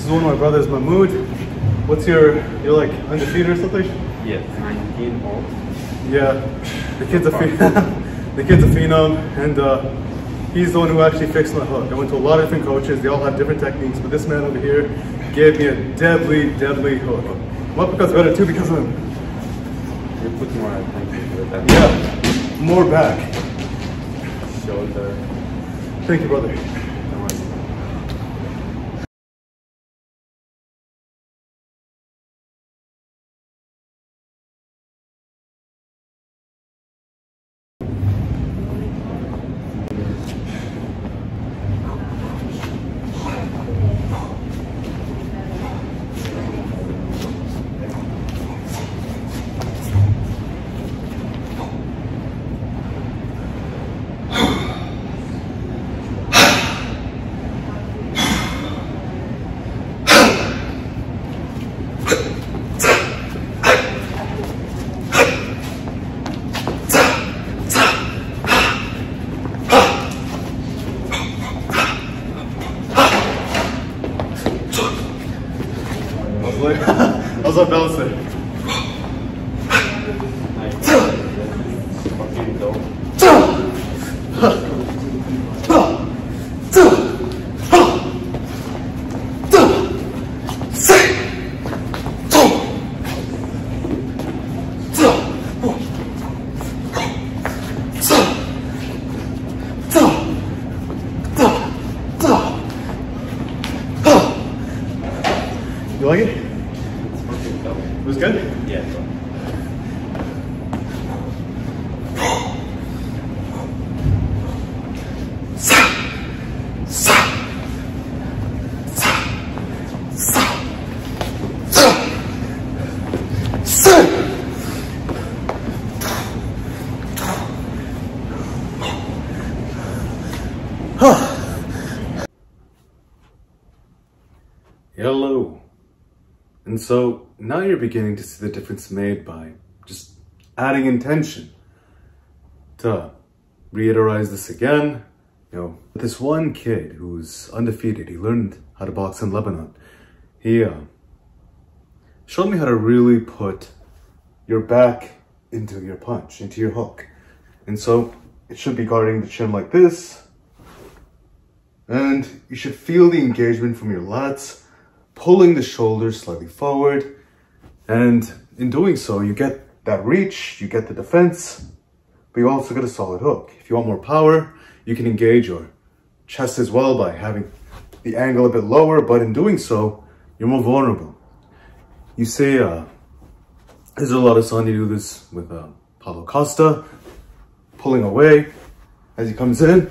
This is one of my brothers, Mahmood. What's your, you're like undefeated or something? Yes, 19 old. Yeah, the kid's a phenom. the kid's a phenom, and uh, he's the one who actually fixed my hook. I went to a lot of different coaches. They all have different techniques, but this man over here gave me a deadly, deadly hook. Mapaka's better too because of him. You put more attention. Yeah, more back. Shoulder. Thank you, brother. I was up bouncing. Nice. Fucking dope. You like it? It's fucking dope. It was good? Yeah, And so now you're beginning to see the difference made by just adding intention. To reiterate this again, you know, this one kid who's undefeated, he learned how to box in Lebanon. He uh, showed me how to really put your back into your punch, into your hook. And so it should be guarding the chin like this. And you should feel the engagement from your lats, pulling the shoulders slightly forward. And in doing so, you get that reach, you get the defense, but you also get a solid hook. If you want more power, you can engage your chest as well by having the angle a bit lower, but in doing so, you're more vulnerable. You see, uh, there's Adesanya do this with uh, Paulo Costa, pulling away as he comes in.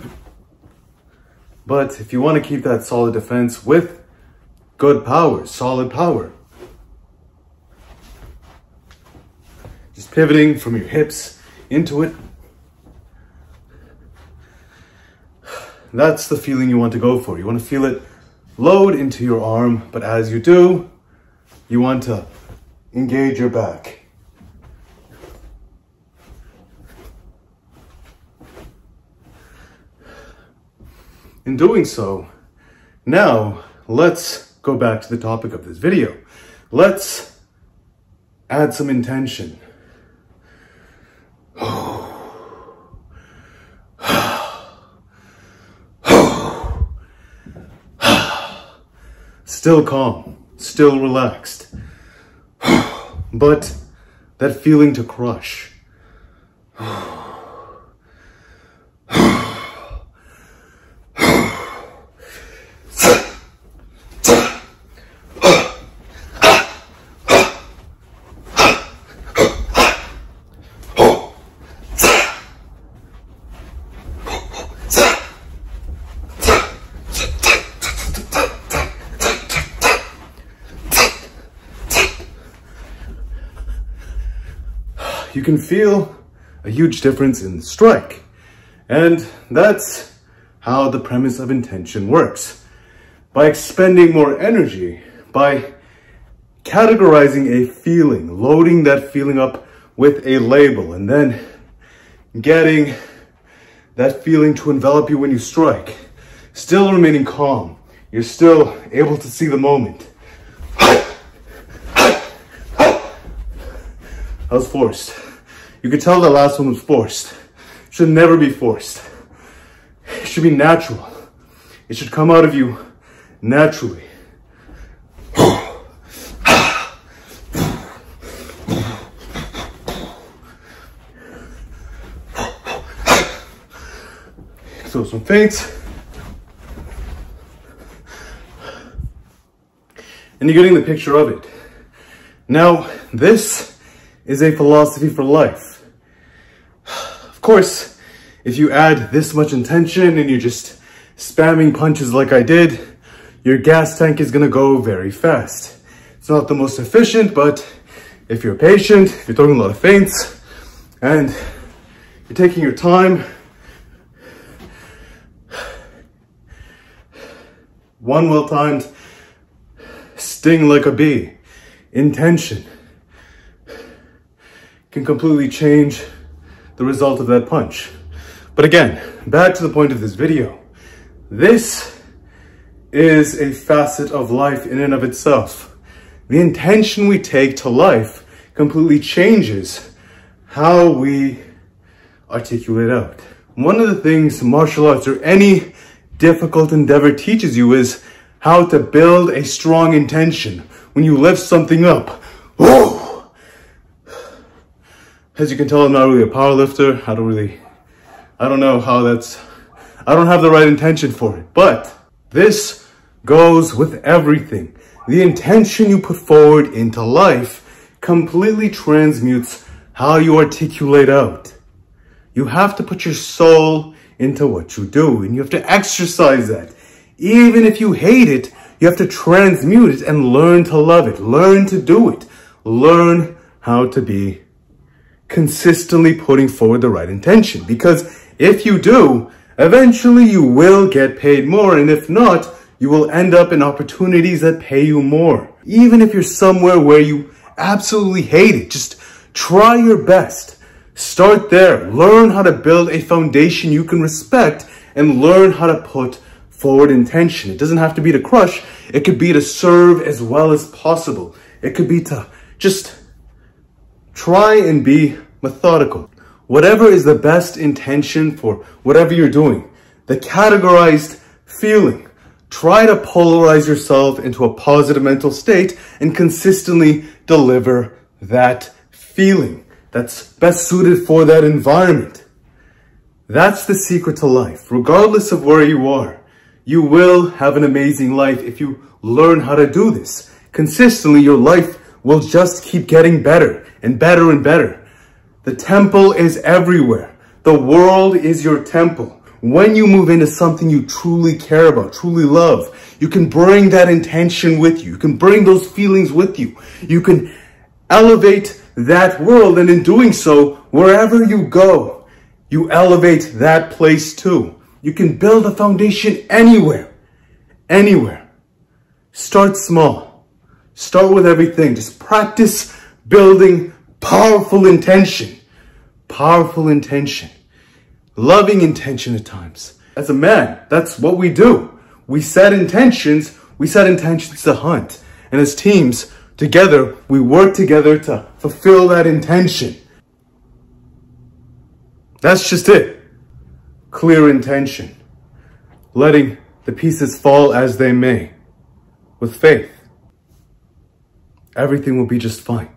But if you want to keep that solid defense with good power, solid power, just pivoting from your hips into it. That's the feeling you want to go for. You want to feel it load into your arm, but as you do, you want to engage your back. In doing so, now let's go back to the topic of this video. Let's add some intention. Still calm, still relaxed. But that feeling to crush. You can feel a huge difference in strike. And that's how the premise of intention works. By expending more energy, by categorizing a feeling, loading that feeling up with a label, and then getting that feeling to envelop you when you strike, still remaining calm. you're still able to see the moment. I was forced. You could tell the last one was forced. It should never be forced. It should be natural. It should come out of you naturally. Throw some feints. And you're getting the picture of it. Now, this is a philosophy for life. Of course, if you add this much intention and you're just spamming punches like I did, your gas tank is gonna go very fast. It's not the most efficient, but if you're patient, if you're throwing a lot of feints, and you're taking your time, one well-timed sting like a bee, intention, can completely change the result of that punch. But again, back to the point of this video. This is a facet of life in and of itself. The intention we take to life completely changes how we articulate out. One of the things martial arts or any difficult endeavor teaches you is how to build a strong intention. When you lift something up, whoa! As you can tell, I'm not really a power lifter. I don't really, I don't know how that's, I don't have the right intention for it. But this goes with everything. The intention you put forward into life completely transmutes how you articulate out. You have to put your soul into what you do and you have to exercise that. Even if you hate it, you have to transmute it and learn to love it. Learn to do it. Learn how to be consistently putting forward the right intention. Because if you do, eventually you will get paid more. And if not, you will end up in opportunities that pay you more. Even if you're somewhere where you absolutely hate it, just try your best. Start there. Learn how to build a foundation you can respect and learn how to put forward intention. It doesn't have to be to crush. It could be to serve as well as possible. It could be to just try and be methodical. Whatever is the best intention for whatever you're doing, the categorized feeling, try to polarize yourself into a positive mental state and consistently deliver that feeling that's best suited for that environment. That's the secret to life, regardless of where you are. You will have an amazing life if you learn how to do this. Consistently, your life will just keep getting better and better and better. The temple is everywhere. The world is your temple. When you move into something you truly care about, truly love, you can bring that intention with you. You can bring those feelings with you. You can elevate that world. And in doing so, wherever you go, you elevate that place too. You can build a foundation anywhere, anywhere. Start small. Start with everything. Just practice building powerful intention. Powerful intention. Loving intention at times. As a man, that's what we do. We set intentions. We set intentions to hunt. And as teams, together, we work together to fulfill that intention. That's just it clear intention, letting the pieces fall as they may, with faith, everything will be just fine.